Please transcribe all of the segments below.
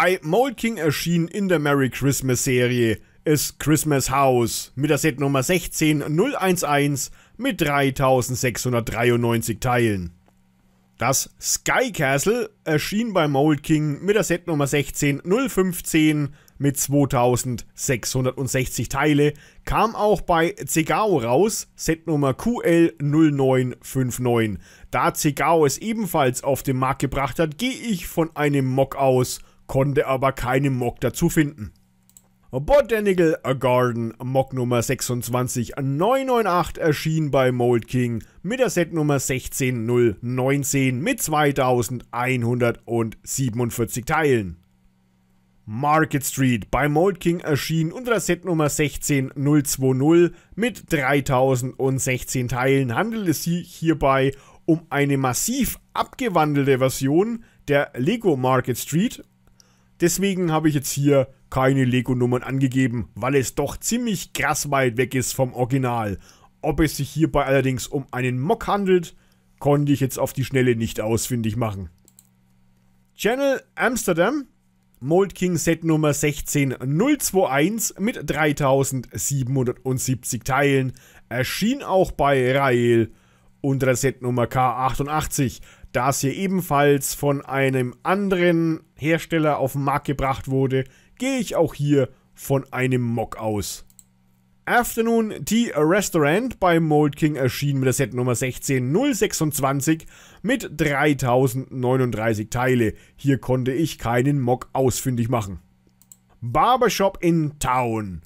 Bei Mold King erschien in der Merry Christmas Serie ist Christmas House mit der Setnummer 16011 mit 3693 Teilen. Das Sky Castle erschien bei Mold King mit der Setnummer 16015 mit 2660 Teile, kam auch bei Zegao raus, Setnummer QL0959. Da Zegao es ebenfalls auf den Markt gebracht hat, gehe ich von einem Mock aus, konnte aber keinen Mock dazu finden. Botanical Garden Mock Nummer 26998 erschien bei Mold King mit der Setnummer 16019 mit 2147 Teilen. Market Street bei Mold King erschien unter der Setnummer 16020 mit 3016 Teilen. Handelt es sich hierbei um eine massiv abgewandelte Version der Lego Market Street. Deswegen habe ich jetzt hier keine Lego-Nummern angegeben, weil es doch ziemlich krass weit weg ist vom Original. Ob es sich hierbei allerdings um einen Mock handelt, konnte ich jetzt auf die Schnelle nicht ausfindig machen. Channel Amsterdam, Mold King Set Nummer 16021 mit 3770 Teilen, erschien auch bei Rael unter der Setnummer K88, da es hier ebenfalls von einem anderen Hersteller auf den Markt gebracht wurde, gehe ich auch hier von einem Mock aus. Afternoon Tea Restaurant bei Mold King erschien mit der Setnummer 16026 mit 3039 Teile. Hier konnte ich keinen Mock ausfindig machen. Barbershop in Town.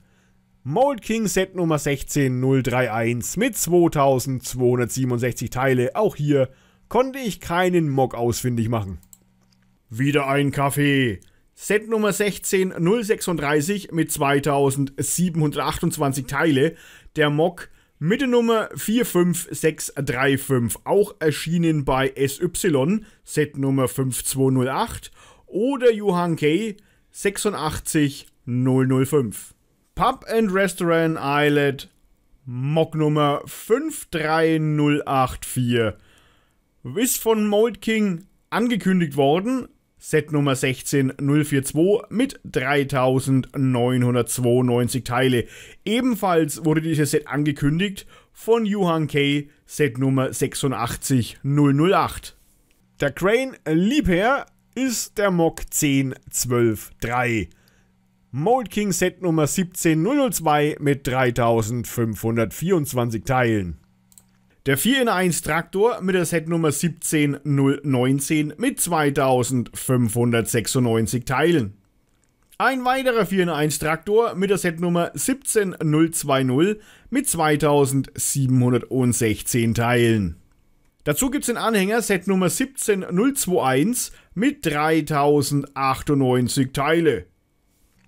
Mold King Set Nummer 16031 mit 2267 Teile. Auch hier konnte ich keinen Mock ausfindig machen. Wieder ein Kaffee. Set Nummer 16036 mit 2728 Teile. Der Mock mit der Nummer 45635, auch erschienen bei SY, Set Nummer 5208 oder Johann K. 86005. Pub and Restaurant Islet, Mock Nummer 53084. Ist von Mold King angekündigt worden, Set Nummer 16042 mit 3992 Teile. Ebenfalls wurde dieses Set angekündigt von Yuhan K. Set Nummer 86008. Der Crane Liebherr ist der Mock 10123. Mold King Set Nummer 17002 mit 3524 Teilen. Der 4 in 1 Traktor mit der Setnummer 17019 mit 2596 Teilen. Ein weiterer 4 in 1 Traktor mit der Setnummer 17020 mit 2716 Teilen. Dazu gibt es den Anhänger Setnummer 17021 mit 3098 Teile.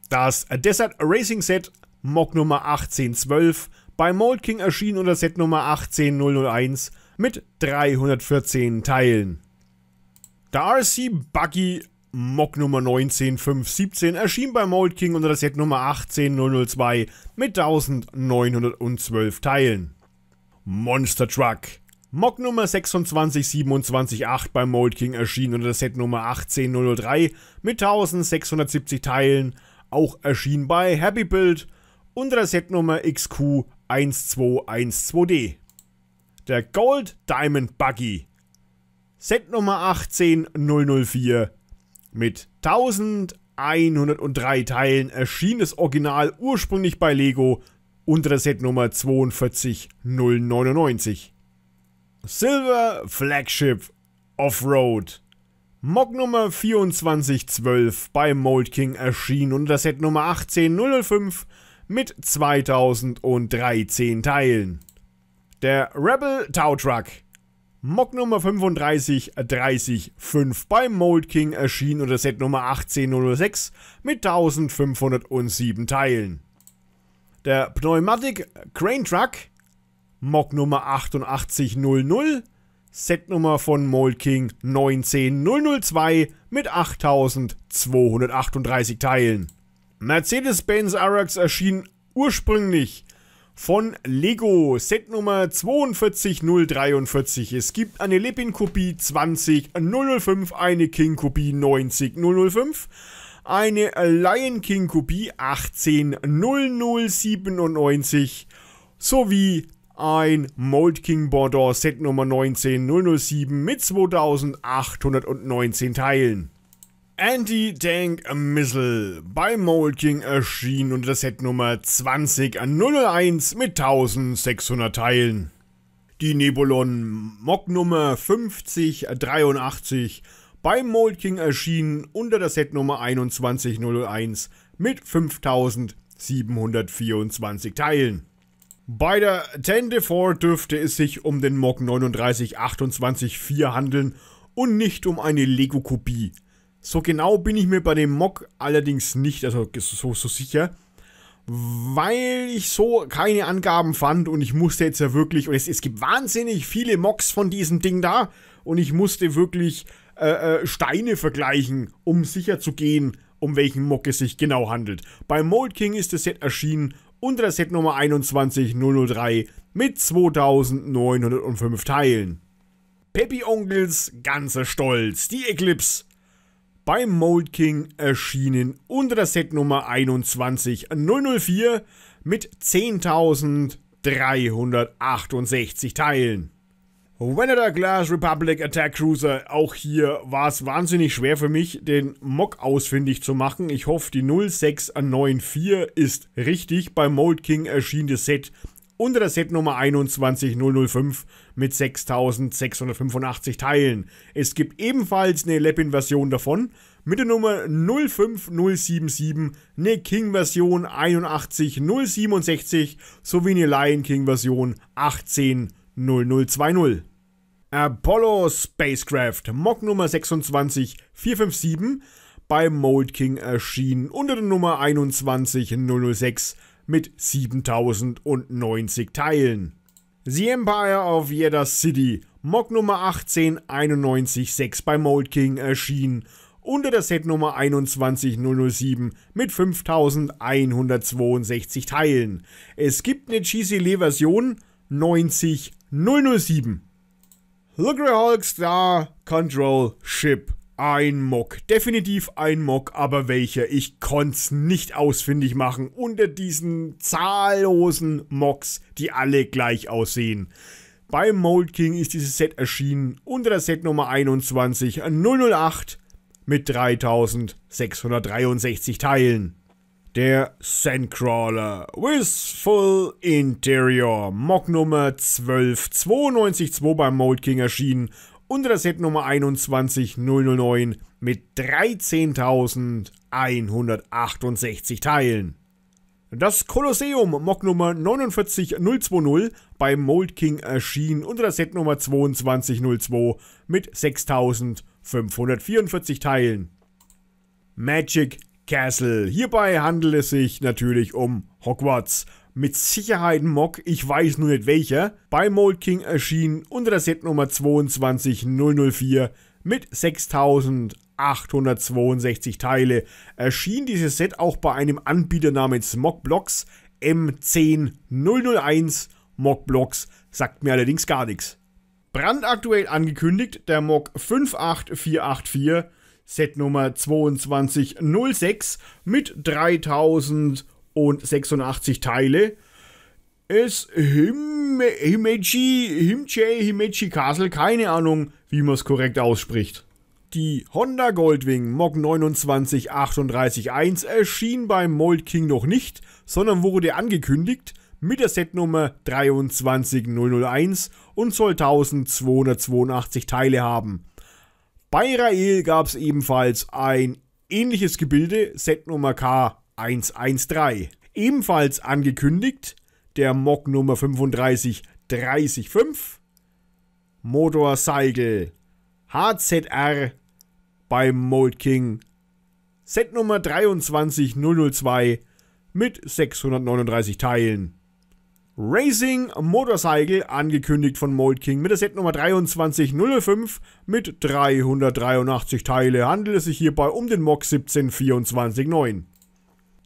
Das Desert Racing Set Mock Nummer 1812 bei Mold King erschien unter Set Nummer 18001 mit 314 Teilen. Der RC Buggy Mock Nummer 19517 erschien bei Mold King unter der Set Nummer 18002 mit 1912 Teilen. Monster Truck Mock Nummer 26278 bei Mold King erschien unter der Set Nummer 18003 mit 1670 Teilen, auch erschien bei Happy Build unter der Setnummer XQ 1212D. Der Gold Diamond Buggy. Set Nummer 18004 mit 1103 Teilen erschien das Original ursprünglich bei Lego unter der Setnummer 42099. Silver Flagship Offroad. Mock Nummer 2412 bei Mold King erschien unter der Set Nummer 18005 mit 2013 Teilen. Der Rebel Tow Truck. Mock Nummer 35305 beim Mold King erschien unter Set Nummer 18006 mit 1507 Teilen. Der Pneumatic Crane Truck. Mock Nummer 8800 Setnummer von Mold King 19002 mit 8238 Teilen. Mercedes-Benz RX erschien ursprünglich von Lego Set Nummer 42043. Es gibt eine Lepin-Kopie 20005, eine King-Kopie 90005, eine Lion King Kopie 180097 sowie ein Mold King Border Set Nummer 19007 mit 2819 Teilen. Anti-Tank Missile bei Mold King erschien unter der Set Nummer 20001 mit 1600 Teilen. Die Nebulon Mock Nummer 5083 beim Mold King erschienen unter der Set Nummer 2101 mit 5724 Teilen. Bei der 10 dürfte es sich um den Mock 39284 handeln und nicht um eine Lego-Kopie. So genau bin ich mir bei dem Mock allerdings nicht also so, so sicher, weil ich so keine Angaben fand und ich musste jetzt ja wirklich, und es, es gibt wahnsinnig viele Mocks von diesem Ding da und ich musste wirklich äh, äh, Steine vergleichen, um sicher zu gehen, um welchen Mock es sich genau handelt. Bei Mold King ist das Set erschienen unter der Setnummer 21003 mit 2905 Teilen. Peppy Onkels ganzer Stolz, die Eclipse. Beim Mold King erschienen unter der Setnummer 21004 mit 10.368 Teilen. Veneta Glass Republic Attack Cruiser, auch hier war es wahnsinnig schwer für mich, den Mock ausfindig zu machen. Ich hoffe, die 0694 ist richtig. Beim Mold King erschien das Set unter der Setnummer 21005 mit 6685 Teilen. Es gibt ebenfalls eine Lepin-Version davon mit der Nummer 05077, eine King-Version 81067 sowie eine Lion King-Version 18 0020. Apollo Spacecraft Mock Nummer 26457 bei Mold King erschienen unter der Nummer 21006 mit 7090 Teilen. The Empire of Jeddah City Mock Nummer 18996 bei Mold King erschienen unter der Setnummer 21007 mit 5162 Teilen. Es gibt eine GCL-Version 90007. Lugre Hulk Star Control Ship. Ein Mock. Definitiv ein Mock, aber welcher? Ich konnte es nicht ausfindig machen unter diesen zahllosen Mocks, die alle gleich aussehen. Beim Mold King ist dieses Set erschienen unter der Setnummer 21008 mit 3663 Teilen. Der Sandcrawler Wistful Interior, Mock Nummer 12992 beim Mold King erschienen, unter der Set Nummer 21009 mit 13.168 Teilen. Das Kolosseum Mock Nummer 49020 beim Mold King erschien unter der Set Nummer 2202 mit 6544 Teilen. Magic Castle. Hierbei handelt es sich natürlich um Hogwarts. Mit Sicherheit ein Mock, ich weiß nur nicht welcher. Bei Mold King erschien unter der Setnummer 22004 mit 6862 Teile. Erschien dieses Set auch bei einem Anbieter namens Mockblocks M10001. Mockblocks sagt mir allerdings gar nichts. Brandaktuell angekündigt der Mock 58484 Set Nummer 2206 mit 3086 Teile. Es Him Himeji, Himche, Himeji Castle, keine Ahnung, wie man es korrekt ausspricht. Die Honda Goldwing Mog 29381 erschien beim Mold King noch nicht, sondern wurde angekündigt mit der Setnummer 23001 und soll 1282 Teile haben. Bei Rael gab es ebenfalls ein ähnliches Gebilde, Set Nummer K113. Ebenfalls angekündigt der Mock Nummer 35305, Motorcycle HZR beim Mold King, Set Nummer 23002 mit 639 Teilen. Racing Motorcycle, angekündigt von Mold King mit der Setnummer 2305 mit 383 Teile, handelt es sich hierbei um den Mock 17249.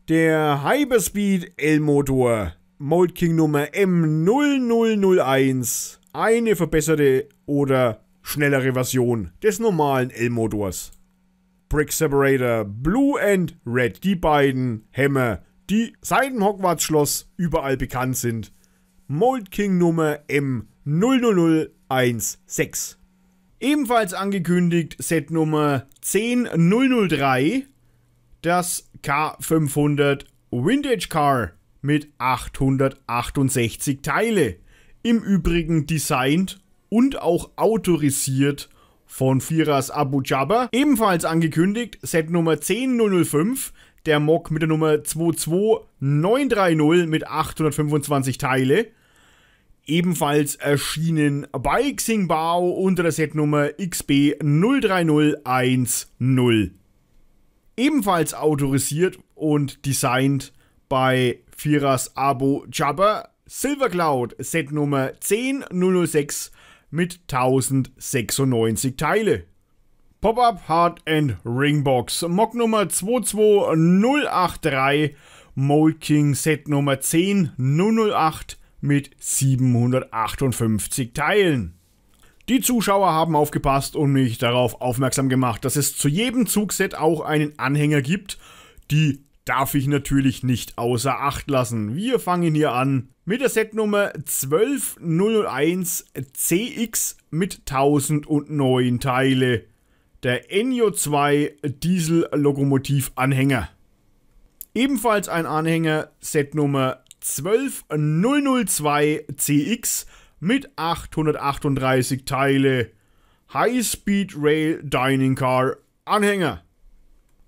Der Hyperspeed L-Motor, Mold King Nummer M0001, eine verbesserte oder schnellere Version des normalen L-Motors. Brick Separator, Blue and Red, die beiden Hämmer, die seit dem Hogwarts Schloss überall bekannt sind. Mold King Nummer M00016. Ebenfalls angekündigt Set Nummer 10003, das K500 Vintage Car mit 868 Teile. Im Übrigen designt und auch autorisiert von Firas Abu Jabba. Ebenfalls angekündigt Set Nummer 10005, der Mock mit der Nummer 22930 mit 825 Teile. Ebenfalls erschienen bei Xingbao unter der Setnummer XB03010. Ebenfalls autorisiert und designt bei Firas Abu Jabba Silver Cloud Setnummer 10006 mit 1096 Teile. Pop-Up Heart and Ringbox Mock Nummer 22083 Mold King Set Nummer 10008 mit 758 Teilen. Die Zuschauer haben aufgepasst und mich darauf aufmerksam gemacht, dass es zu jedem Zugset auch einen Anhänger gibt. Die darf ich natürlich nicht außer Acht lassen. Wir fangen hier an mit der Setnummer 1201 CX mit 1009 Teile. Der Enyo 2 Diesel-Lokomotiv-Anhänger. Ebenfalls ein Anhänger, Setnummer 12002 CX mit 838 Teile. High Speed Rail Dining Car Anhänger.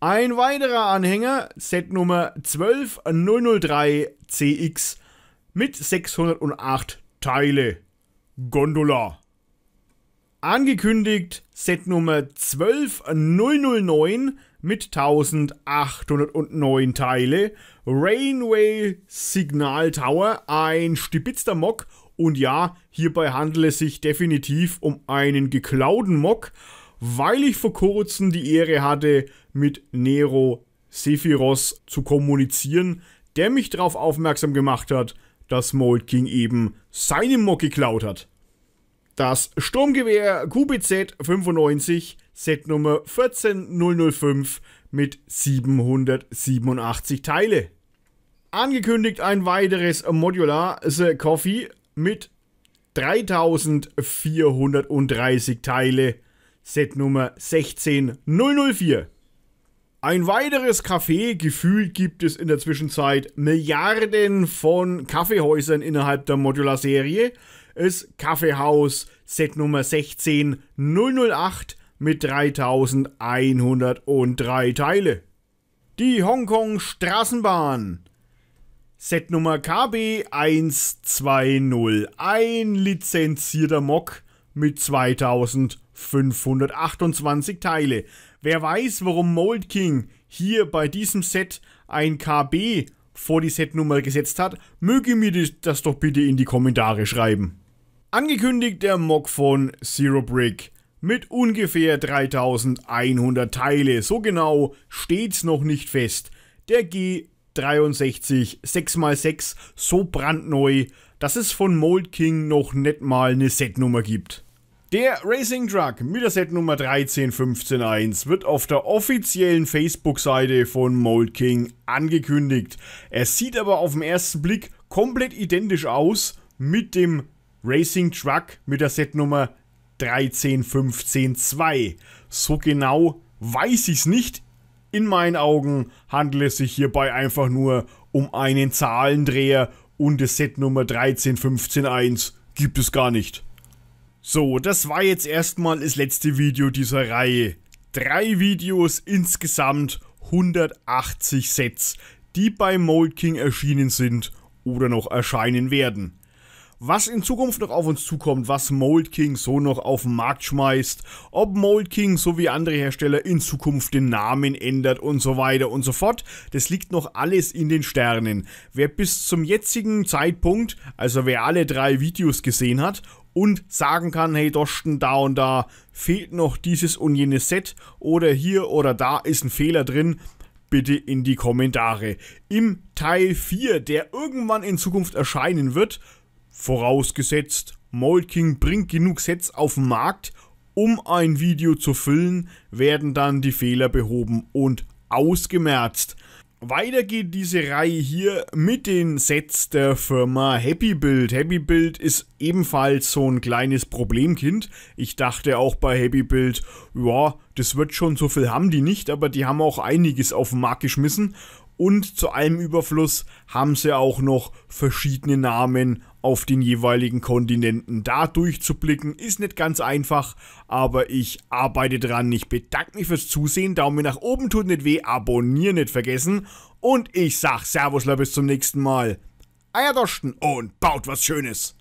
Ein weiterer Anhänger, Set Nummer 12003 CX mit 608 Teile. Gondola. Angekündigt Set Nummer 12009 mit 1809 Teile. Rainway Signal Tower, ein stibitzter Mock. Und ja, hierbei handelt es sich definitiv um einen geklauten Mock, weil ich vor kurzem die Ehre hatte, mit Nero Sephiros zu kommunizieren, der mich darauf aufmerksam gemacht hat, dass Mold King eben seinen Mock geklaut hat. Das Sturmgewehr QBZ 95, Set Nummer 14005 mit 787 Teile. Angekündigt ein weiteres Modular The Coffee mit 3430 Teile, Set Nummer 16004. Ein weiteres Café, gefühlt gibt es in der Zwischenzeit Milliarden von Kaffeehäusern innerhalb der Modular-Serie. Es Kaffeehaus Set Nummer 16008 mit 3103 Teile. Die Hongkong Straßenbahn. Set Nummer KB120. Ein lizenzierter Mock mit 2528 Teile. Wer weiß, warum Mold King hier bei diesem Set ein KB vor die Setnummer gesetzt hat, möge mir das doch bitte in die Kommentare schreiben. Angekündigt der Mock von Zero Brick mit ungefähr 3100 Teile. So genau steht's noch nicht fest. Der G63 6x6 so brandneu, dass es von Mold King noch nicht mal eine Setnummer gibt. Der Racing Truck mit der Setnummer 13151 wird auf der offiziellen Facebook-Seite von Mold King angekündigt. Er sieht aber auf den ersten Blick komplett identisch aus mit dem Racing Truck mit der Setnummer 13152. So genau weiß ich es nicht. In meinen Augen handelt es sich hierbei einfach nur um einen Zahlendreher und das Set Nummer 13151 gibt es gar nicht. So, das war jetzt erstmal das letzte Video dieser Reihe. Drei Videos insgesamt, 180 Sets, die bei Mold King erschienen sind oder noch erscheinen werden. Was in Zukunft noch auf uns zukommt, was Mold King so noch auf den Markt schmeißt, ob Mold King so wie andere Hersteller in Zukunft den Namen ändert und so weiter und so fort, das liegt noch alles in den Sternen. Wer bis zum jetzigen Zeitpunkt, also wer alle drei Videos gesehen hat und sagen kann, hey Dosten, da und da fehlt noch dieses und jenes Set oder hier oder da ist ein Fehler drin, bitte in die Kommentare. Im Teil 4, der irgendwann in Zukunft erscheinen wird, vorausgesetzt Mold King bringt genug Sets auf den Markt Um ein Video zu füllen, werden dann die Fehler behoben und ausgemerzt. Weiter geht diese Reihe hier mit den Sets der Firma Happy Build. Happy Build ist ebenfalls so ein kleines Problemkind. Ich dachte auch bei Happy Build, ja, das wird schon so viel haben die nicht, aber die haben auch einiges auf den Markt geschmissen. Und zu allem Überfluss haben sie auch noch verschiedene Namen auf den jeweiligen Kontinenten. Da durchzublicken ist nicht ganz einfach, aber ich arbeite dran. Ich bedanke mich fürs Zusehen. Daumen nach oben tut nicht weh, abonnieren nicht vergessen. Und ich sag Servus, bis zum nächsten Mal. Eierdosten und baut was Schönes.